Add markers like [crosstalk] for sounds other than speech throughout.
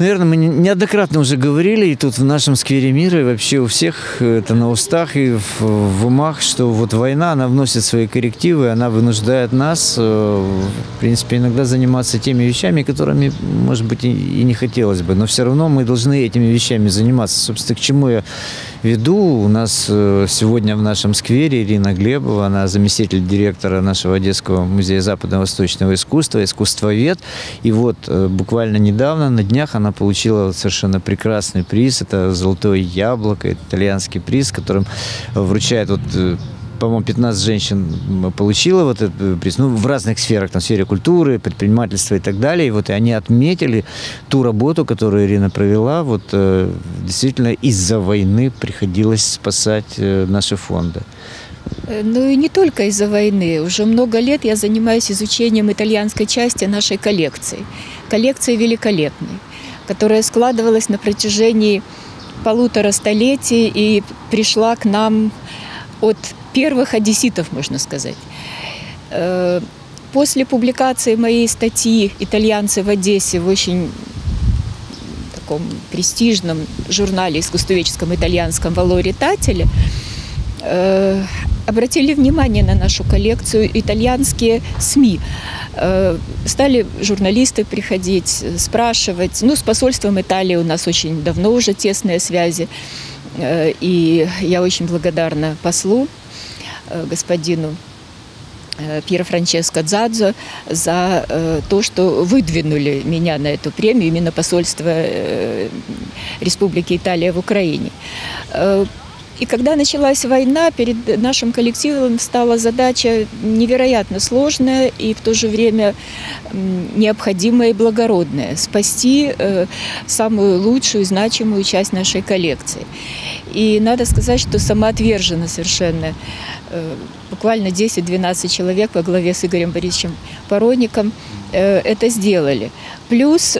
Наверное, мы неоднократно уже говорили, и тут в нашем сквере мира, и вообще у всех это на устах и в, в умах, что вот война, она вносит свои коррективы, она вынуждает нас, э, в принципе, иногда заниматься теми вещами, которыми, может быть, и не хотелось бы, но все равно мы должны этими вещами заниматься. Собственно, к чему я веду? У нас э, сегодня в нашем сквере Ирина Глебова, она заместитель директора нашего Одесского музея западно-восточного искусства, искусствовед, и вот э, буквально недавно, на днях, она получила совершенно прекрасный приз. Это «Золотое яблоко», это итальянский приз, которым вручает вот э, по-моему, 15 женщин получила вот этот э, приз, ну, в разных сферах, там, в сфере культуры, предпринимательства и так далее. И вот и они отметили ту работу, которую Ирина провела. Вот э, действительно из-за войны приходилось спасать наши фонды. Ну и не только из-за войны. Уже много лет я занимаюсь изучением итальянской части нашей коллекции. Коллекция великолепной которая складывалась на протяжении полутора столетий и пришла к нам от первых одесситов, можно сказать. Э, после публикации моей статьи «Итальянцы в Одессе» в очень таком престижном журнале искусствоведческом итальянском «Валоритателе» э, обратили внимание на нашу коллекцию итальянские СМИ. Э, стали журналисты приходить, спрашивать. Ну, с посольством Италии у нас очень давно уже тесные связи. И я очень благодарна послу, господину Пьеро Франческо Дзадзо за то, что выдвинули меня на эту премию, именно посольство Республики Италия в Украине. И когда началась война, перед нашим коллективом стала задача невероятно сложная и в то же время необходимая и благородная – спасти э, самую лучшую, значимую часть нашей коллекции. И надо сказать, что самоотверженно совершенно э, буквально 10-12 человек во главе с Игорем Борисовичем Пароником э, это сделали. Плюс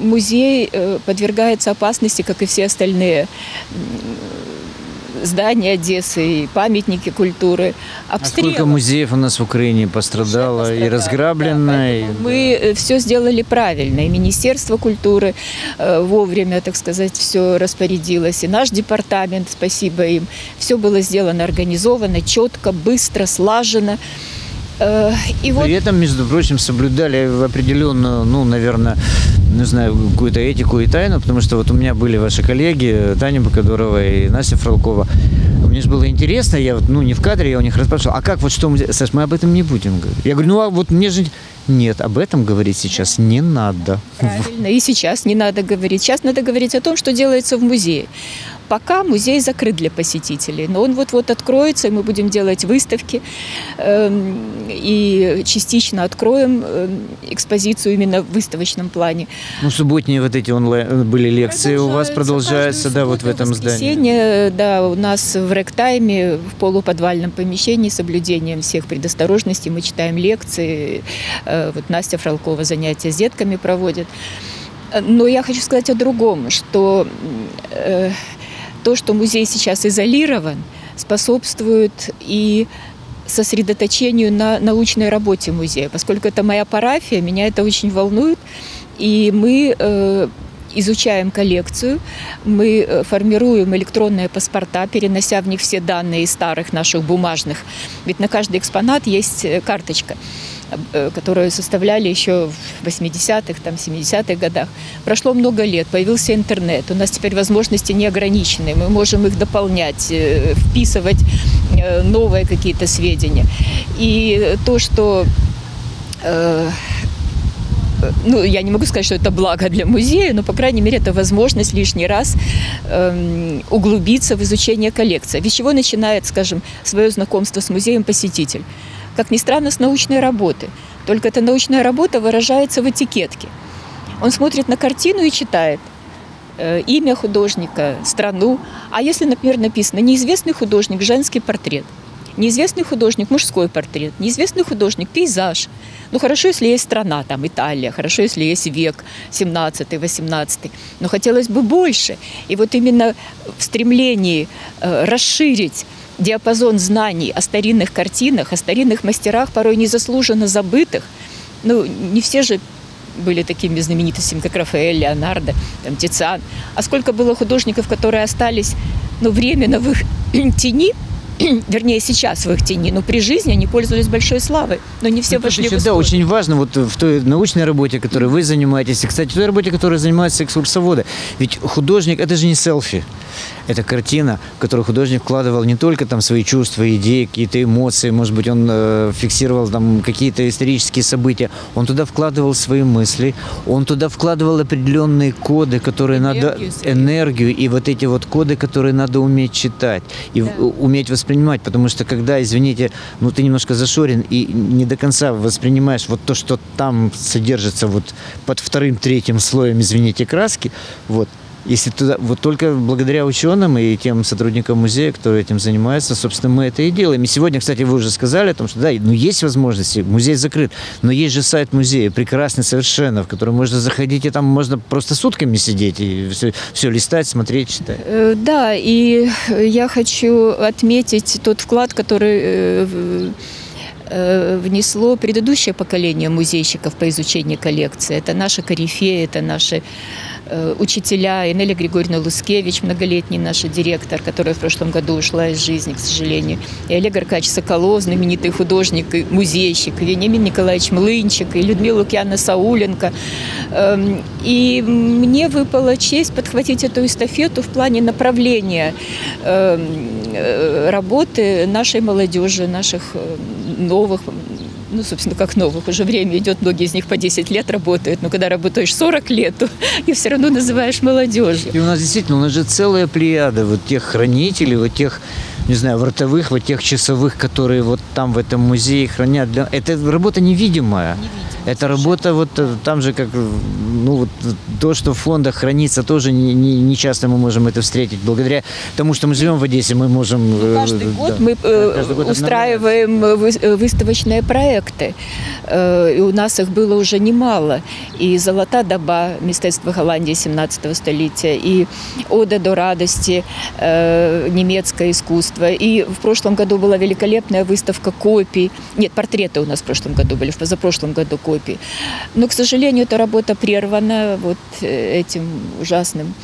музей подвергается опасности, как и все остальные здания Одессы и памятники культуры. Обстрелов. А сколько музеев у нас в Украине пострадало, пострадало и разграблено? Да, и... Мы все сделали правильно. И Министерство культуры э, вовремя, так сказать, все распорядилось. И наш департамент, спасибо им. Все было сделано организованно, четко, быстро, слаженно. Э, и вот... При этом, между прочим, соблюдали определенную, ну, наверное, не знаю, какую-то этику и тайну, потому что вот у меня были ваши коллеги, Таня Бакадорова и Настя Фролкова. Мне же было интересно, я вот, ну, не в кадре, я у них расспрашивал, а как, вот что, мы... Саш, мы об этом не будем говорить. Я говорю, ну, а вот мне же... Нет, об этом говорить сейчас не надо. Правильно, и сейчас не надо говорить. Сейчас надо говорить о том, что делается в музее. Пока музей закрыт для посетителей, но он вот-вот откроется, и мы будем делать выставки, эм, и частично откроем эм, экспозицию именно в выставочном плане. Ну, субботние вот эти онлайн были лекции у вас продолжаются, да, вот в этом здании? Да, у нас в ректайме в полуподвальном помещении с соблюдением всех предосторожностей мы читаем лекции. Э, вот Настя Фролкова занятия с детками проводит. Но я хочу сказать о другом, что э, то, что музей сейчас изолирован, способствует и сосредоточению на научной работе музея. Поскольку это моя парафия, меня это очень волнует. И мы э, изучаем коллекцию, мы э, формируем электронные паспорта, перенося в них все данные из старых наших бумажных. Ведь на каждый экспонат есть э, карточка. Э, которую составляли еще в 80-х, там, 70-х годах. Прошло много лет, появился интернет. У нас теперь возможности неограничены. Мы можем их дополнять, э, вписывать э, новые какие-то сведения. И то, что ну, я не могу сказать, что это благо для музея, но, по крайней мере, это возможность лишний раз эм, углубиться в изучение коллекции. Ведь чего начинает, скажем, свое знакомство с музеем посетитель? Как ни странно, с научной работы. Только эта научная работа выражается в этикетке. Он смотрит на картину и читает э, имя художника, страну. А если, например, написано «неизвестный художник, женский портрет», неизвестный художник, мужской портрет, неизвестный художник, пейзаж. Ну, хорошо, если есть страна, там, Италия, хорошо, если есть век 17-18, но хотелось бы больше. И вот именно в стремлении э, расширить диапазон знаний о старинных картинах, о старинных мастерах, порой незаслуженно забытых. Ну, не все же были такими знаменитостями, как Рафаэль, Леонардо, там, Тициан, а сколько было художников, которые остались ну, временно в их [clears throat] тени, [clears throat] вернее, сейчас в их тени, но при жизни они пользовались большой славой, но не все Ну, вошли еще, в Да, историю. очень важно вот в той научной работе, которой вы занимаетесь, и, кстати, в той работе, которой занимаются экскурсоводы. Ведь художник – это же не селфи. Это картина, в которую художник вкладывал не только там свои чувства, идеи, какие-то эмоции, может быть, он э, фиксировал там какие-то исторические события. Он туда вкладывал свои мысли, он туда вкладывал определенные коды, которые надо Энергию свою. энергию и вот эти вот коды, которые надо уметь читать и Да. уметь воспринимать, потому что когда, извините, ну ты немножко зашорен и не до конца воспринимаешь вот то, что там содержится вот под вторым, третьим слоем, извините, краски, вот. Если туда, вот только благодаря ученым и тем сотрудникам музея, которые этим занимаются, собственно, мы это и делаем. И сегодня, кстати, вы уже сказали о том, что да, ну есть возможности, музей закрыт, но есть же сайт музея, прекрасный совершенно, в который можно заходить, и там можно просто сутками сидеть и все, все листать, смотреть, читать. Э, Да, и я хочу отметить тот вклад, который э, э, внесло предыдущее поколение музейщиков по изучению коллекции. Это наши корифеи, это наши э, учителя. Инеля Григорьевна Лускевич, многолетний наш директор, которая в прошлом году ушла из жизни, к сожалению. И Олег Аркадьевич Соколов, знаменитый художник и музейщик, и Вениамин Николаевич Млынчик, и Людмила Лукьяна Сауленко. Эм, И мне выпала честь подхватить эту эстафету в плане направления эм, э, работы нашей молодежи, наших э, новых, ну, собственно, как новых, уже время идет, многие из них по 10 лет работают, но когда работаешь 40 лет, то [laughs] их все равно называешь молодежью. И у нас действительно, у нас же целая плеяда вот тех хранителей, вот тех, не знаю, вортовых, вот тех часовых, которые вот там в этом музее хранят. Это работа невидимая. Это работа вот э, там же, как, э, ну вот то, что в фондах хранится, тоже не, не, не часто мы можем это встретить. Благодаря тому, что мы живем в Одессе, мы можем... э, Каждый год да. мы э, Каждый год устраиваем э, вы- э, выставочные проекты. Э, И у нас их было уже немало. И «Золота доба» мистецтва Голландии 17 столетия, и «Ода до радости» э, немецкое искусство. И в прошлом году была великолепная выставка копий. Нет, портреты у нас в прошлом году были, в позапрошлом году копий. Но, к сожалению, эта работа прервана вот э, этим ужасным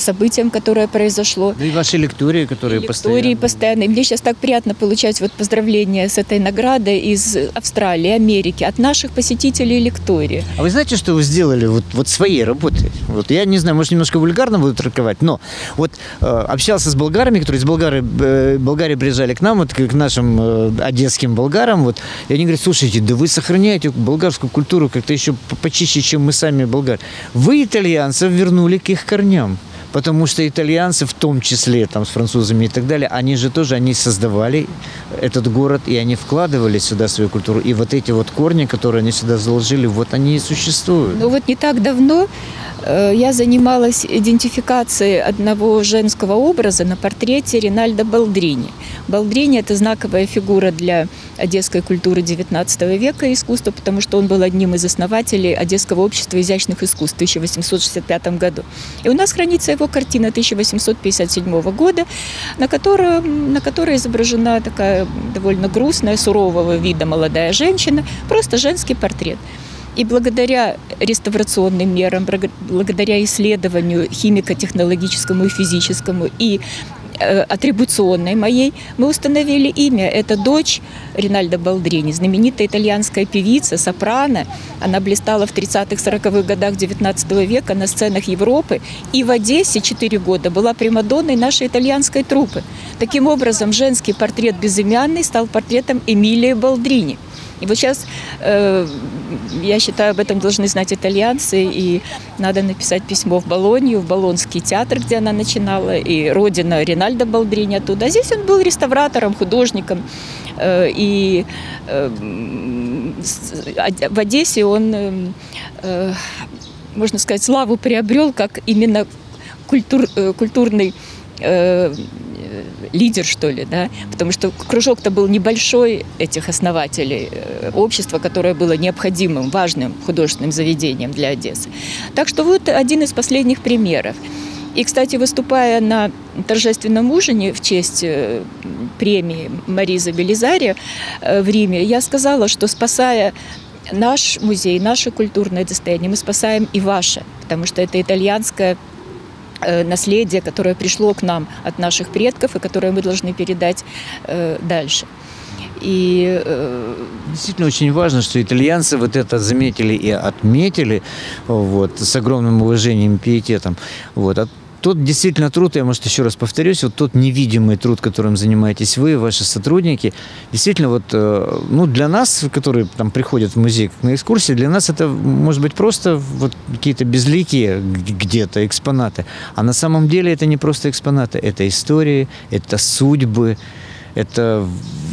событием, которое произошло. Ну и ваши лектории, которые И постоянно... лектории постоянно. И мне сейчас так приятно получать вот поздравления с этой наградой из Австралии, Америки, от наших посетителей лектории. А вы знаете, что вы сделали вот, вот своей работой? Вот я не знаю, может, немножко вульгарно буду трактовать, но вот э, общался с болгарами, которые из Болгары, э, Болгарии приезжали к нам, вот к к нашим э, одесским болгарам, вот, и они говорят, слушайте, да вы сохраняете болгарскую культуру как-то еще по- почище, чем мы сами болгары. Вы итальянцев вернули к их корням. Потому что итальянцы, в том числе там, с французами и так далее, они же тоже, они создавали этот город, и они вкладывали сюда свою культуру. И вот эти вот корни, которые они сюда заложили, вот они и существуют. Но вот не так давно я занималась идентификацией одного женского образа на портрете Ринальда Балдрини. Балдрини – это знаковая фигура для одесской культуры XIX века и искусства, потому что он был одним из основателей Одесского общества изящных искусств в 1865 году. И у нас хранится его картина 1857 года, на, котором, на которой изображена такая довольно грустная, сурового вида молодая женщина, просто женский портрет. И благодаря реставрационным мерам, благодаря исследованию химико-технологическому и физическому и э, атрибуционной моей, мы установили имя. Это дочь Ринальда Балдрини, знаменитая итальянская певица, сопрано. Она блистала в 30-40-х годах 19 века на сценах Европы. И в Одессе 4 года была примадонной нашей итальянской труппы. Таким образом, женский портрет безымянный стал портретом Эмилии Балдрини. И вот сейчас, э, я считаю, об этом должны знать итальянцы, и надо написать письмо в Болонью, в Болонский театр, где она начинала, и родина Ринальда Балдрини оттуда. А здесь он был реставратором, художником, э, и э, в Одессе он, можно сказать, славу приобрел как именно культур, культурный лидер, что ли, да, потому что кружок-то был небольшой этих основателей э, общества, которое было необходимым, важным художественным заведением для Одессы. Так что вот один из последних примеров. И, кстати, выступая на торжественном ужине в честь э, премии Мариза Белизари э, в Риме, я сказала, что спасая наш музей, наше культурное достояние, мы спасаем и ваше, потому что это итальянское э, наследие, которое пришло к нам от наших предков и которое мы должны передать э, дальше. И э, Действительно очень важно, что итальянцы вот это заметили и отметили вот, с огромным уважением и пиететом. Вот. Тот действительно труд, я, может, еще раз повторюсь, вот тот невидимый труд, которым занимаетесь вы, ваши сотрудники, действительно, вот, э, ну, для нас, которые там приходят в музей на экскурсии, для нас это, может быть, просто вот какие-то безликие где-то экспонаты. А на самом деле это не просто экспонаты, это истории, это судьбы, это,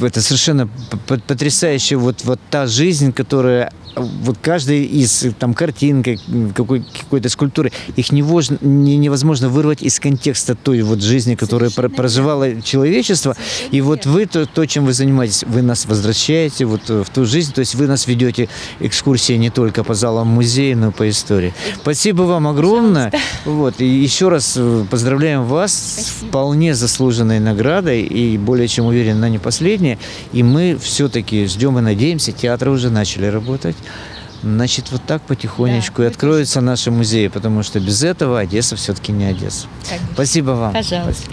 это совершенно потрясающая вот, вот та жизнь, которая вот каждая из там картин, как- какой, какой-то скульптуры, их невозможно, не- невозможно вырвать из контекста той вот жизни, которая Совершенно проживало человечество. И вот вы, то, то, чем вы занимаетесь, вы нас возвращаете вот э, в ту жизнь, то есть вы нас ведете экскурсии не только по залам музея, но и по истории. Спасибо вам огромное. Вот, и еще раз э, поздравляем вас с Спасибо. вполне заслуженной наградой и более чем уверен, она не последняя. И мы все-таки ждем и надеемся, театры уже начали работать. Значит, вот так потихонечку Да, и откроются наши музеи, потому что без этого Одесса все-таки не Одесса. конечно. Спасибо вам. Пожалуйста.